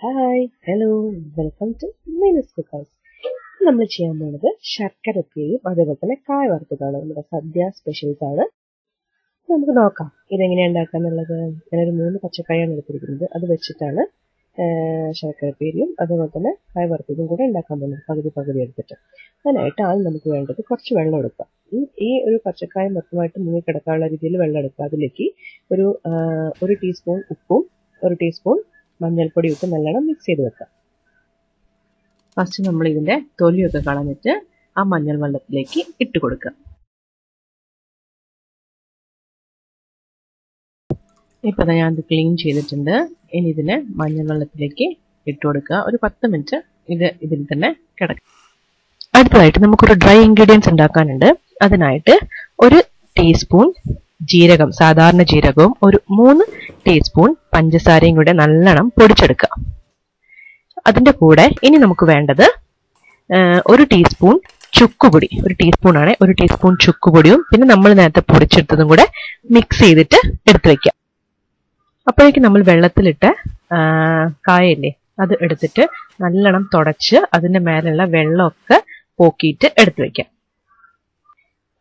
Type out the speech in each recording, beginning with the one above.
Hi hello welcome to minus cookers നമ്മൾ ചെയ്യാൻ പോണത് ശർക്കര ഉപ്പേരിയും അതേപോലെ തന്നെ കായ വറുത്തതാണ്. നമ്മുടെ സദ്യ സ്പെഷ്യൽസ് ആണ്. നമുക്ക് നോക്കാം ഇതെങ്ങനെയാണ് ഉണ്ടാക്കുക എന്നുള്ളത് ഞാനൊരു മൂന്ന് പച്ചക്കായാണ് എടുത്തിരിക്കുന്നത്. അത് വെച്ചിട്ടാണ് ശർക്കര ഉപ്പേരിയും അതേപോലെ തന്നെ കായ വറുത്തതും കൂടെ ഉണ്ടാക്കാൻ പോകുന്നത്. പകുതി പകുതി എടുത്തിട്ട്. അതിനായിട്ട് ആദ്യം നമുക്ക് വേണ്ടത് കുറച്ച് വെള്ളം എടുക്കുക ഈ ഒരു പച്ചക്കായ മൊത്തമായിട്ട് മുങ്ങി കിടക്കാനുള്ള രീതിയിൽ വെള്ളം എടുക്കുക. അതിലേക്ക് ഒരു ഒരു ടീസ്പൂൺ ഉപ്പും ഒരു ടീസ്പൂൺ മഞ്ഞൾപ്പൊടി ഇട്ട് നല്ലോണം മിക്സ് ചെയ്ത് വെക്കാം. ഫസ്റ്റ് നമ്മൾ ഇതിന്റെ തൊലിയൊക്കെ കളഞ്ഞിട്ട് ആ മഞ്ഞൾ വെള്ളത്തിലേക്ക് ഇട്ട് കൊടുക്കുക. ഇപ്പം ഞാൻ ഇത് ക്ലീൻ ചെയ്തിട്ടുണ്ട്. ഇനി ഇതിനെ മഞ്ഞൾ വെള്ളത്തിലേക്ക് ഇട്ട് കൊടുക്കുക. ഒരു പത്ത് മിനിറ്റ് ഇത് ഇതിൽ തന്നെ കിടക്കും. അടുത്തതായിട്ട് നമുക്കൊരു ഡ്രൈ ഇൻഗ്രീഡിയൻസ് ഉണ്ടാക്കാനുണ്ട്. അതിനായിട്ട് ഒരു ടീസ്പൂൺ ജീരകം സാധാരണ ജീരകവും ഒരു മൂന്ന് ടീസ്പൂൺ പഞ്ചസാരയും കൂടെ നല്ലോണം പൊടിച്ചെടുക്കുക. അതിന്റെ കൂടെ ഇനി നമുക്ക് വേണ്ടത് ഒരു ടീസ്പൂൺ ചുക്കുപൊടി. ഒരു ടീസ്പൂൺ ആണ് ഒരു ടീസ്പൂൺ ചുക്കുപൊടിയും പിന്നെ നമ്മൾ നേരത്തെ പൊടിച്ചെടുത്തതും കൂടെ മിക്സ് ചെയ്തിട്ട് എടുത്തു വെക്കുക. അപ്പോഴേക്കും നമ്മൾ വെള്ളത്തിലിട്ട് കായല്ലേ അത് എടുത്തിട്ട് നല്ലോണം തുടച്ച് അതിന്റെ മേലുള്ള വെള്ളമൊക്കെ പോക്കിയിട്ട് എടുത്തു വെക്കാം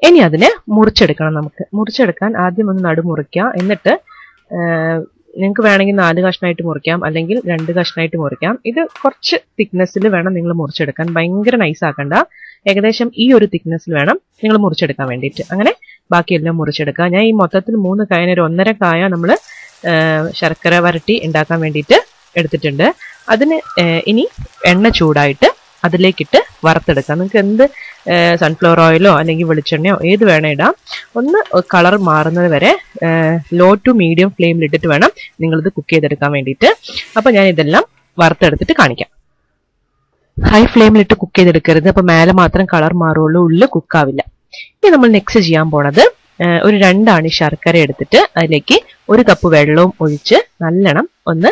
ഇനി അതിനെ മുറിച്ചെടുക്കണം നമുക്ക്. മുറിച്ചെടുക്കാൻ ആദ്യം ഒന്ന് നടുമുറിക്കുക എന്നിട്ട് നിങ്ങൾക്ക് വേണമെങ്കിൽ നാല് കഷ്ണമായിട്ട് മുറിക്കാം അല്ലെങ്കിൽ രണ്ട് കഷ്ണമായിട്ട് മുറിക്കാം. ഇത് കുറച്ച് തിക്നെസ്സിൽ വേണം നിങ്ങൾ മുറിച്ചെടുക്കാൻ. ഭയങ്കര നൈസ് ആക്കണ്ട. ഏകദേശം ഈ ഒരു തിക്നെസ്സിൽ വേണം നിങ്ങൾ മുറിച്ചെടുക്കാൻ വേണ്ടിയിട്ട്. അങ്ങനെ ബാക്കിയെല്ലാം മുറിച്ചെടുക്കുക. ഞാൻ ഈ മൊത്തത്തിൽ മൂന്ന് കായന ഒരു ഒന്നര കായ നമ്മൾ ശർക്കര വരട്ടി ഉണ്ടാക്കാൻ വേണ്ടിയിട്ട് എടുത്തിട്ടുണ്ട്. അതിന് ഇനി എണ്ണ ചൂടായിട്ട് അതിലേക്കിട്ട് വറുത്തെടുക്കാം. നിങ്ങൾക്ക് എന്ത് സൺഫ്ലവർ ഓയിലോ അല്ലെങ്കിൽ വെളിച്ചെണ്ണയോ ഏത് വേണം ഇടാം. ഒന്ന് കളർ മാറുന്നത് വരെ ലോ ടു മീഡിയം ഫ്ലെയിമിൽ ഇട്ടിട്ട് വേണം നിങ്ങളിത് കുക്ക് ചെയ്തെടുക്കാൻ വേണ്ടിയിട്ട്. അപ്പോൾ ഞാൻ ഇതെല്ലാം വറുത്തെടുത്തിട്ട് കാണിക്കാം. ഹൈ ഫ്ലെയിമിലിട്ട് കുക്ക് ചെയ്തെടുക്കരുത്. അപ്പോൾ മേലെ മാത്രം കളർ മാറുള്ളൂ ഉള്ളിൽ കുക്കാവില്ല ഇനി നമ്മൾ നെക്സ്റ്റ് ചെയ്യാൻ പോണത് ഒരു രണ്ടാണി ശർക്കര എടുത്തിട്ട് അതിലേക്ക് ഒരു കപ്പ് വെള്ളവും ഒഴിച്ച് നല്ലോണം ഒന്ന്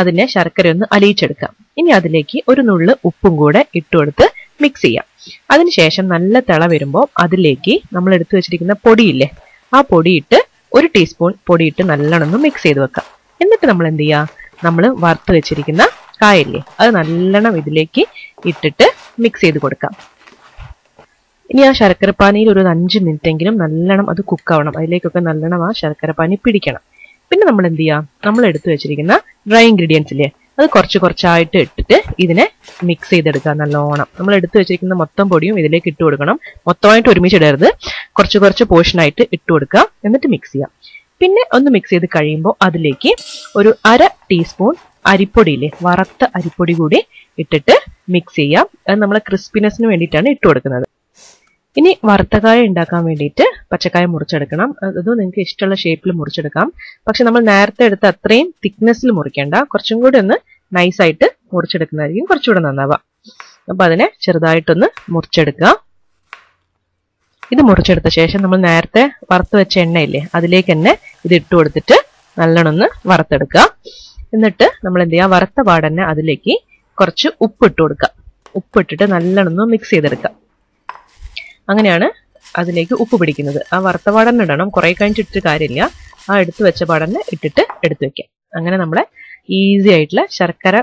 അതിനെ ശർക്കര ഒന്ന് അലിയിച്ചെടുക്കാം ഇനി അതിലേക്ക് ഒരു നുള്ളു ഉപ്പും കൂടെ ഇട്ടുകൊടുത്ത് മിക്സ് ചെയ്യാം. അതിനുശേഷം നല്ല തിള വരുമ്പോൾ അതിലേക്ക് നമ്മൾ എടുത്തു വെച്ചിരിക്കുന്ന പൊടിയില്ലേ ആ പൊടിയിട്ട് ഒരു ടീസ്പൂൺ പൊടിയിട്ട് നല്ലോണം മിക്സ് ചെയ്ത് വെക്കാം. എന്നിട്ട് നമ്മൾ എന്ത് ചെയ്യുക നമ്മൾ വറുത്ത് വെച്ചിരിക്കുന്ന കായല്ലേ അത് നല്ലോണം ഇതിലേക്ക് ഇട്ടിട്ട് മിക്സ് ചെയ്ത് കൊടുക്കാം. ഇനി ആ ശർക്കരപ്പാനിയിൽ ഒരു അഞ്ച് മിനിറ്റ് എങ്കിലും നല്ലോണം അത് കുക്കാവണം അതിലേക്കൊക്കെ നല്ലോണം ആ ശർക്കരപ്പാനി പിടിക്കണം. പിന്നെ നമ്മൾ എന്ത് ചെയ്യാം? നമ്മൾ എടുത്തു വെച്ചിരിക്കുന്ന ഡ്രൈ ഇൻഗ്രീഡിയൻസ് ഇല്ലേ? അത് കുറച്ച് കുറച്ചായിട്ട് ഇട്ടിട്ട് ഇതിനെ മിക്സ് ചെയ്തെടുക്കുക നല്ലോണം. നമ്മൾ എടുത്തു വെച്ചിരിക്കുന്ന മൊത്തം പൊടിയും ഇതിലേക്ക് ഇട്ട് കൊടുക്കണം. മൊത്തമായിട്ട് ഒരുമിച്ച് ഇടരുത്. കുറച്ച് കുറച്ച് പോർഷനായിട്ട് ഇട്ട് കൊടുക്കുക. എന്നിട്ട് മിക്സ് ചെയ്യാം. പിന്നെ ഒന്ന് മിക്സ് ചെയ്ത് കഴിയുമ്പോൾ അതിലേക്ക് ഒരു അര ടീസ്പൂൺ അരിപ്പൊടിയില്ലേ വറുത്ത അരിപ്പൊടി കൂടി ഇട്ടിട്ട് മിക്സ് ചെയ്യാം. അത് നമ്മളെ ക്രിസ്പിനെസ്സിന് വേണ്ടിയിട്ടാണ് ഇട്ട് കൊടുക്കുന്നത്. ഇനി വറുത്തക്കായ ഉണ്ടാക്കാൻ വേണ്ടിയിട്ട് പച്ചക്കായ മുറിച്ചെടുക്കണം. അത് നിങ്ങൾക്ക് ഇഷ്ടമുള്ള ഷേപ്പിൽ മുറിച്ചെടുക്കാം. പക്ഷെ നമ്മൾ നേരത്തെ എടുത്ത അത്രയും തിക്നെസ്സിൽ മുറിക്കേണ്ട. കുറച്ചും കൂടി ഒന്ന് നൈസായിട്ട് മുറിച്ചെടുക്കുന്നതായിരിക്കും കുറച്ചുകൂടെ നന്നാവുക. അപ്പൊ അതിനെ ചെറുതായിട്ടൊന്ന് മുറിച്ചെടുക്കുക. ഇത് മുറിച്ചെടുത്ത ശേഷം നമ്മൾ നേരത്തെ വറുത്ത് വെച്ച എണ്ണയില്ലേ അതിലേക്ക് തന്നെ ഇത് ഇട്ട് കൊടുത്തിട്ട് നല്ലോണം ഒന്ന് വറുത്തെടുക്കുക. എന്നിട്ട് നമ്മൾ എന്ത് ചെയ്യുക? വറുത്ത പാടന്നെ അതിലേക്ക് കുറച്ച് ഉപ്പ് ഇട്ട് കൊടുക്കുക. ഉപ്പിട്ടിട്ട് നല്ലോണം ഒന്ന് മിക്സ് ചെയ്തെടുക്കുക. അങ്ങനെയാണ് അതിലേക്ക് ഉപ്പ് പിടിക്കുന്നത്. ആ വറുത്ത പാടന്നെ ഇടണം. കുറെ കഴിഞ്ഞിട്ടിട്ട് കാര്യമില്ല. ആ എടുത്തു വെച്ച പാടന്നെ ഇട്ടിട്ട് എടുത്തു വെക്കാം. അങ്ങനെ നമ്മളെ ഈസി ആയിട്ടുള്ള ശർക്കര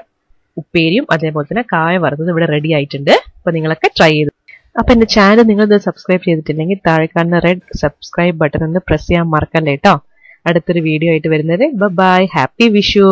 ഉപ്പേരിയും അതേപോലെ തന്നെ കായ വറുത്തത് ഇവിടെ റെഡി ആയിട്ടുണ്ട്. അപ്പൊ നിങ്ങളൊക്കെ ട്രൈ ചെയ്തു അപ്പൊ എന്റെ ചാനൽ നിങ്ങൾ ഇത് സബ്സ്ക്രൈബ് ചെയ്തിട്ടില്ലെങ്കിൽ താഴെ കാണുന്ന റെഡ് സബ്സ്ക്രൈബ് ബട്ടൺ ഒന്ന് പ്രസ് ചെയ്യാൻ മറക്കല്ലേ കേട്ടോ അടുത്തൊരു വീഡിയോ ആയിട്ട് വരുന്നത്. By happy Vishu